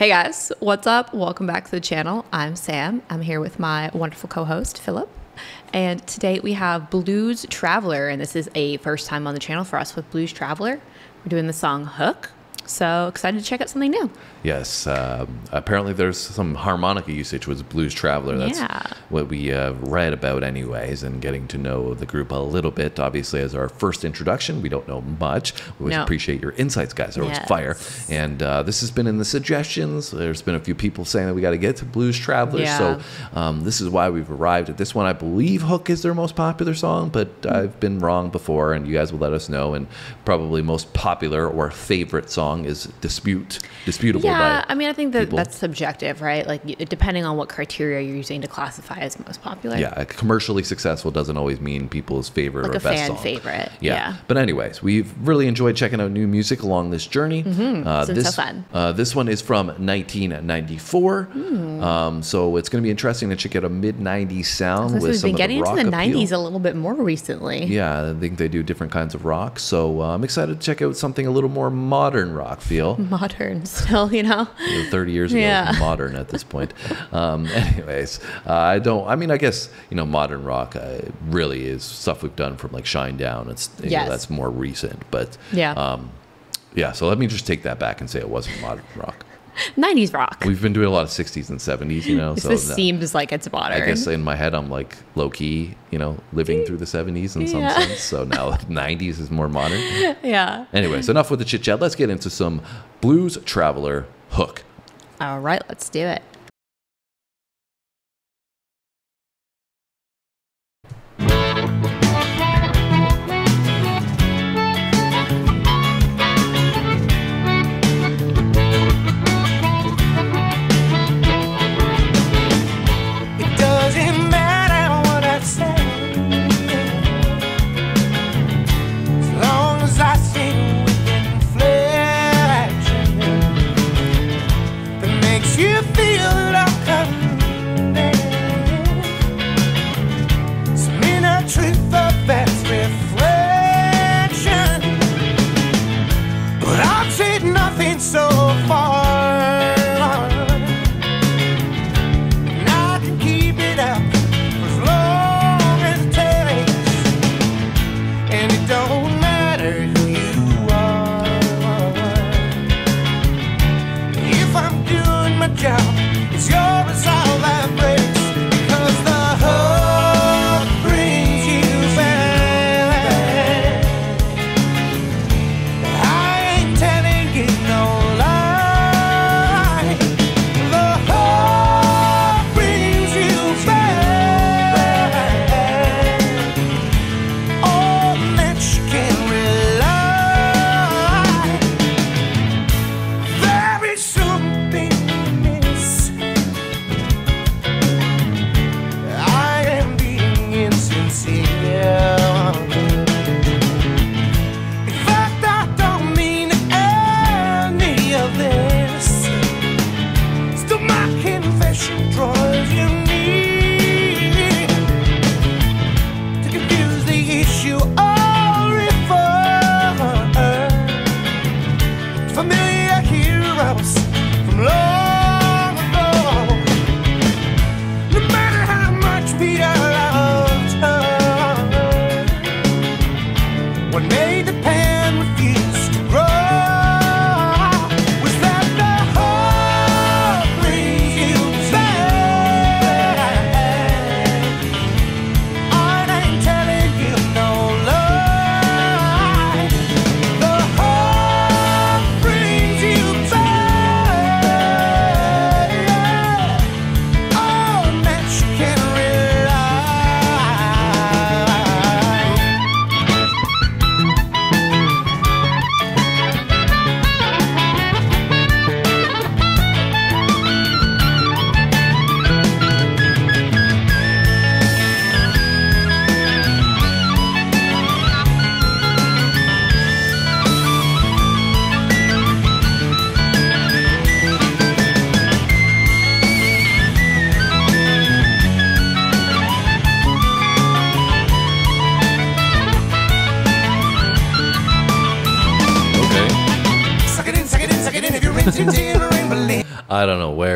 Hey guys, what's up? Welcome back to the channel. I'm Sam. I'm here with my wonderful co host, Philip. And today we have Blues Traveler, and this is a first time on the channel for us with Blues Traveler. We're doing the song Hook. So excited to check out something new. Yes, um, apparently there's some harmonica usage with Blues Traveler. That's Yeah. what we uh, read about, anyways, and getting to know the group a little bit. Obviously, as our first introduction, we don't know much. We always No. appreciate your insights, guys. They're always fire. And uh, this has been in the suggestions. There's been a few people saying that we got to get to Blues Traveler. Yeah. So um, this is why we've arrived at this one. I believe Hook is their most popular song, but I've been wrong before, and you guys will let us know. And probably most popular or favorite song is Dispute, Disputable Yeah, I mean, I think that people. that's subjective, right? Like, depending on what criteria you're using to classify as most popular. Yeah, commercially successful doesn't always mean people's favorite Like or a best fan song. favorite, Yeah. yeah. But anyways, we've really enjoyed checking out new music along this journey. Uh, It's been so this, fun. Uh, this one is from 1994. Hmm. Um, so it's going to be interesting to check out a mid 90s sound So with we've some been getting into the appeal. 90s a little bit more recently. Yeah, I think they do different kinds of rock. So uh, I'm excited to check out something a little more modern rock feel. Modern still, you know? You know, 30 years ago Yeah. modern at this point. Um, anyways, uh, I don't, I mean, I guess, you know, modern rock uh, really is stuff we've done from like Shinedown. It's, you know, Yes. that's more recent. But Yeah. um, yeah, so let me just take that back and say it wasn't modern rock. 90s rock. We've been doing a lot of 60s and 70s, you know. So this that- seems like it's modern. I guess in my head, I'm like low key, you know, living through the 70s in some sense. So now 90s is more modern. yeah. Anyways, enough with the chit chat. Let's get into some Blues Traveler Hook. All right, let's do. It it's your resolve that breaks.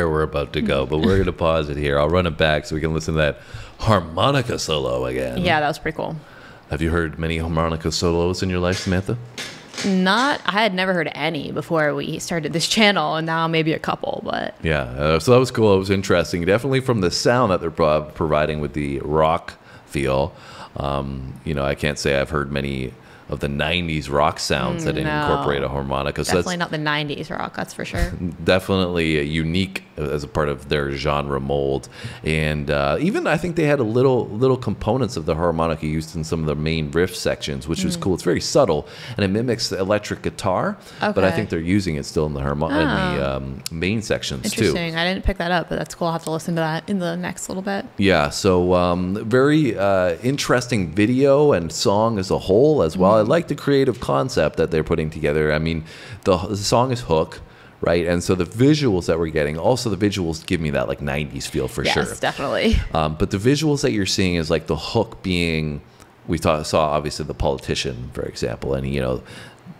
Where we're about to go, but we're going to pause it here. I'll run it back so we can listen to that harmonica solo again. Yeah, that was pretty cool. Have you heard many harmonica solos in your life, Samantha? Not, I had never heard any before we started this channel, and now maybe a couple, but Yeah, uh, so that was cool. It was interesting. Definitely from the sound that they're pro- providing with the rock feel. Um, you know, I can't say I've heard many of the 90s rock sounds that mm, didn't No. incorporate a harmonica. So definitely not the 90s rock, that's for sure. definitely a unique as a part of their genre mold. And uh, even I think they had a little little components of the harmonica used in some of the main riff sections, which Mm. was cool. It's very subtle and it mimics the electric guitar, okay. but I think they're using it still in the harmo- in the Oh. um, main sections too. Interesting. I didn't pick that up, but that's cool. I'll have to listen to that in the next little bit. Yeah, so um, very uh, interesting video and song as a whole as well. I like the creative concept that they're putting together. I mean, the, the song is hook, right? And so the visuals that we're getting, also the visuals give me that like 90s feel for yes, sure. definitely. Um, but the visuals that you're seeing is like the hook being, we saw, saw obviously the politician, for example, and you know,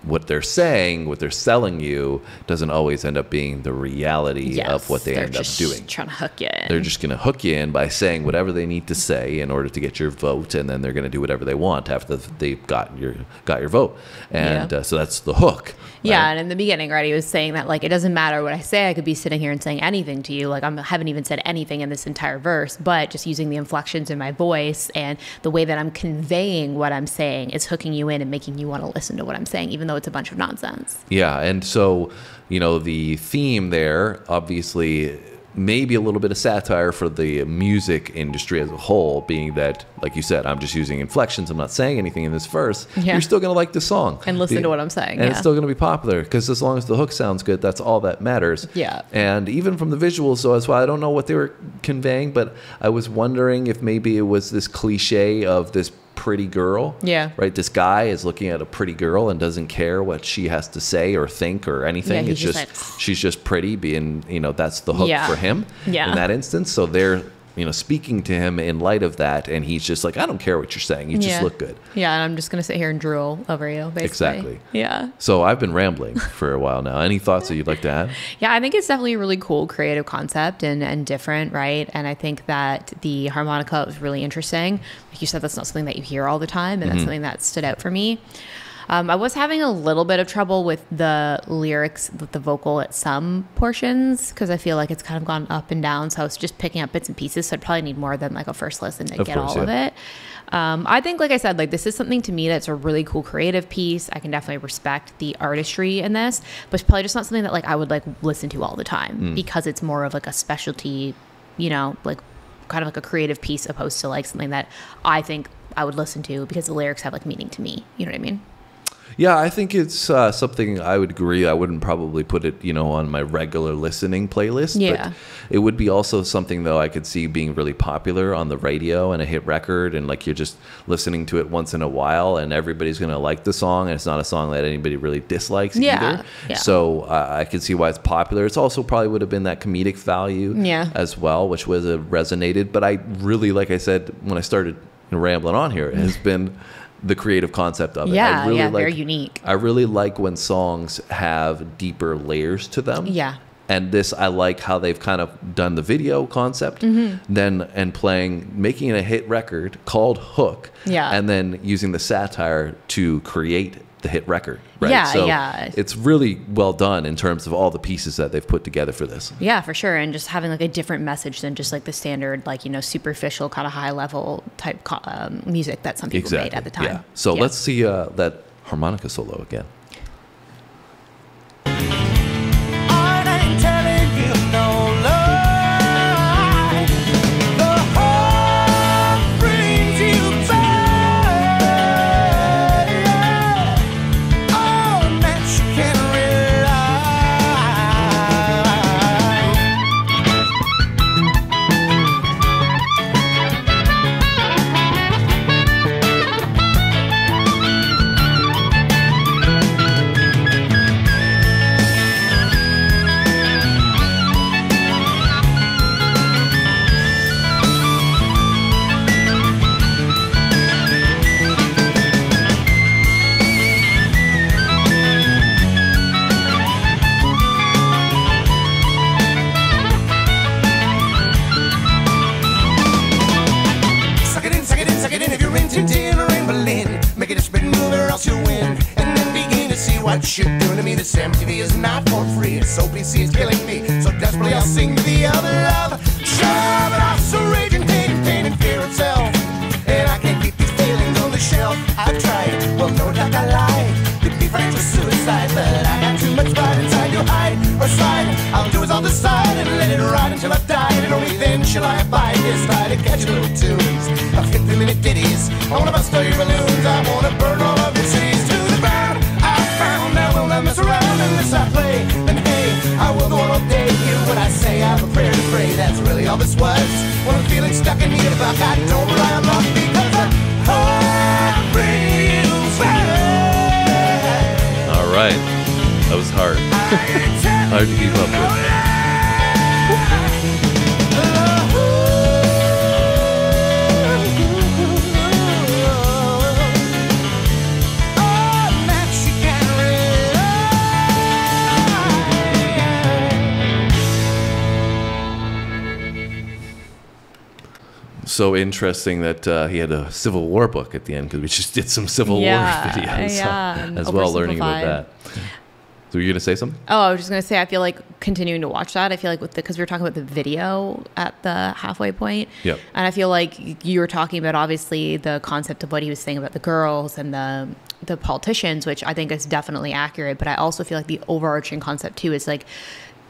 what they're saying, what they're selling you, doesn't always end up being the reality Yes, of what they end up doing. Trying to hook you in. They're just going to hook you in by saying whatever they need to say in order to get your vote, and then they're going to do whatever they want after they've got your got your vote. And Yeah. uh, so that's the hook. Yeah, right? and in the beginning, right, he was saying that like it doesn't matter what I say. I could be sitting here and saying anything to you. Like I'm, I haven't even said anything in this entire verse, but just using the inflections in my voice and the way that I'm conveying what I'm saying is hooking you in and making you want to listen to what I'm saying, even though it's a bunch of nonsense. Yeah, and so you know the theme there obviously maybe a little bit of satire for the music industry as a whole, being that, like you said, I'm just using inflections. I'm not saying anything in this verse. Yeah. You're still going to like the song And listen The- to what I'm saying, and it's still going to be popular because as long as the hook sounds good, that's all that matters. Yeah. And even from the visuals, so as well, I don't know what they were conveying, but I was wondering if maybe it was this cliche of this pretty girl. Yeah. Right. This guy is looking at a pretty girl and doesn't care what she has to say or think or anything. Yeah, it's just, just like- she's just pretty, being you know that's the hook Yeah. for him. Yeah. In that instance, so they're you know speaking to him in light of that, and he's just like, I don't care what you're saying. You just look good. Yeah, and I'm just gonna sit here and drool over you, basically. Exactly. Yeah. So I've been rambling for a while now. Any thoughts that you'd like to add? Yeah, I think it's definitely a really cool creative concept and, and different, right? And I think that the harmonica was really interesting. Like you said, that's not something that you hear all the time, and that's mm-hmm. something that stood out for me. Um, I was having a little bit of trouble with the lyrics, with the vocal at some portions, because I feel like it's kind of gone up and down. So I was just picking up bits and pieces. So I'd probably need more than like a first listen to Of get course, all of it. Um, I think, like I said, like this is something to me that's a really cool creative piece. I can definitely respect the artistry in this, but it's probably just not something that like I would like listen to all the time Mm. because it's more of like a specialty, you know, like kind of like a creative piece opposed to like something that I think I would listen to because the lyrics have like meaning to me. You know what I mean? Yeah, I think it's uh, something I would agree. I wouldn't probably put it, you know, on my regular listening playlist. Yeah. But it would be also something though I could see being really popular on the radio and a hit record, and like you're just listening to it once in a while, and everybody's gonna like the song, and it's not a song that anybody really dislikes Yeah, either. yeah. So uh, I can see why it's popular. It's also probably would have been that comedic value, Yeah. as well, which was uh, resonated. But I really, like I said when I started rambling on here, it has been the creative concept of it. I Yeah, really yeah, like, very unique. I really like when songs have deeper layers to them. Yeah. And this, I like how they've kind of done the video concept, Mm-hmm. then and playing, making a hit record called Hook, Yeah. and then using the satire to create the hit record. Right. Yeah, so yeah. It's really well done in terms of all the pieces that they've put together for this. Yeah, for sure. And just having like a different message than just like the standard, like, you know, superficial, kind of high level type um, music that some people made at the time. Yeah. So Yeah. let's see uh, that harmonica solo again. You're doing to me. This MTV is not for free. It's OPC is killing me. So desperately I'll sing to the other love. Sure, but I'm so raging, hating, pain, and fear itself. And I can't keep these feelings on the shelf. I've tried, well, no doubt I lied. Could be financial suicide, but I got too much pride inside to hide or slide. I'll do as I'll decide and let it ride until I've died. And only then shall I abide this try to catch little tunes of 50 minute ditties. I wanna bust all your balloons. I wanna burn all That's really all this was. When I'm feeling stuck in the buck, I don't rely on luck because I hope brings back. All right. That was hard. hard to keep up with. So interesting that uh, he had a Civil War book at the end because we just did some Civil Yeah, War videos yeah, as well, learning about that. So you gonna say something? Oh, I was just gonna say, I feel like continuing to watch that. I feel like with the because we were talking about the video at the halfway point. Yep. And I feel like you were talking about obviously the concept of what he was saying about the girls and the the politicians, which I think is definitely accurate. But I also feel like the overarching concept too is like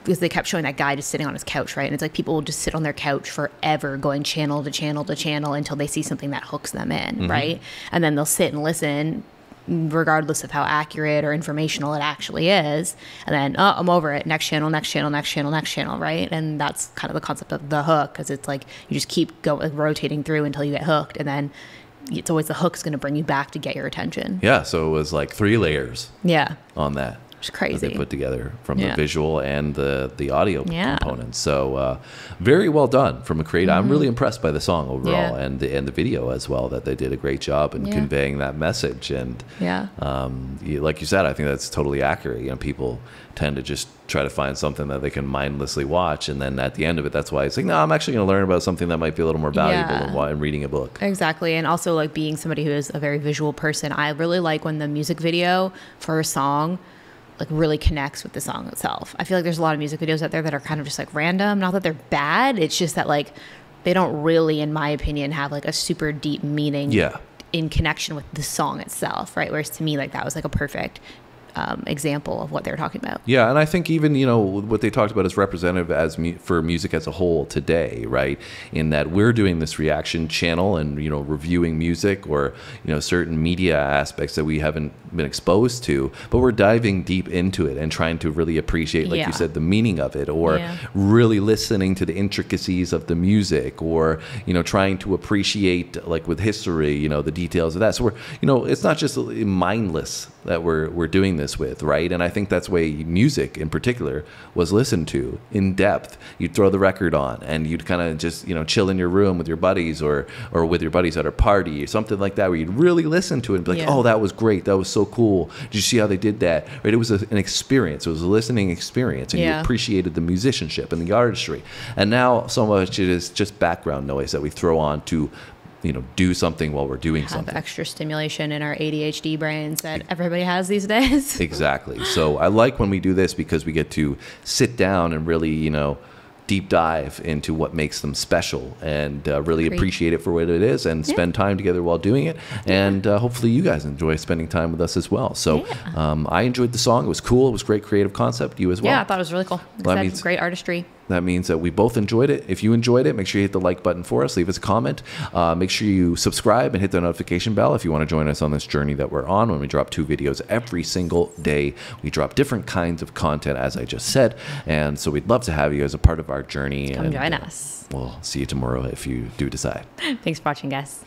because they kept showing that guy just sitting on his couch, right? And it's like people will just sit on their couch forever, going channel to channel to channel until they see something that hooks them in, mm-hmm. right? And then they'll sit and listen, regardless of how accurate or informational it actually is. And then, oh, I'm over it. Next channel, next channel, next channel, next channel, right? And that's kind of the concept of the hook, because it's like you just keep going rotating through until you get hooked, and then it's always the hook's going to bring you back to get your attention. Yeah. So it was like three layers Yeah, on that. It's crazy. they put together from Yeah. the visual and the the audio Yeah. components. So uh, very well done from a creator. I'm really impressed by the song overall Mm-hmm. And the, and the video as well. That they did a great job in conveying that message. And Yeah. um, like you said, I think that's totally accurate. You know, people tend to just try to find something that they can mindlessly watch, and then at the end of it, that's why it's like, no, I'm actually going to learn about something that might be a little more valuable Yeah. than wa- reading a book. Exactly. And also like being somebody who is a very visual person, I really like when the music video for a song like really connects with the song itself. I feel like there's a lot of music videos out there that are kind of just like random, not that they're bad, it's just that like they don't really in my opinion have like a super deep meaning Yeah. in connection with the song itself, right? Whereas to me like that was like a perfect um, example of what they were talking about. Yeah, and I think even you know what they talked about is representative as mu- for music as a whole today, right? In that we're doing this reaction channel and you know reviewing music or you know certain media aspects that we haven't been exposed to, but we're diving deep into it and trying to really appreciate, like Yeah. you said, the meaning of it, or Yeah. really listening to the intricacies of the music, or you know trying to appreciate like with history, you know the details of that. So we're you know it's not just mindless that we're we're doing this with, right? And I think that's why music in particular was listened to in depth. You'd throw the record on and you'd kind of just, you know, chill in your room with your buddies or or with your buddies at a party or something like that where you'd really listen to it and be like, Yeah. "Oh, that was great. That was so cool. Did you see how they did that?" Right? It was a, an experience. It was a listening experience and you appreciated the musicianship and the artistry. And now so much it is just background noise that we throw on to you know, do something while we're doing Have something. extra stimulation in our ADHD brains that everybody has these days. Exactly. So I like when we do this because we get to sit down and really, you know, deep dive into what makes them special and uh, really Agreed. appreciate it for what it is and Yeah. spend time together while doing it. And uh, hopefully you guys enjoy spending time with us as well. So Yeah. um, I enjoyed the song. It was cool. It was great creative concept. You as well. yeah, I thought it was really cool. I Well, great artistry. That means that we both enjoyed it. If you enjoyed it, make sure you hit the like button for us. Leave us a comment. Uh, make sure you subscribe and hit the notification bell if you want to join us on this journey that we're on when we drop two videos every single day. We drop different kinds of content, as I just said. And so we'd love to have you as a part of our journey. Come and, join uh, us. We'll see you tomorrow if you do decide. Thanks for watching, guys.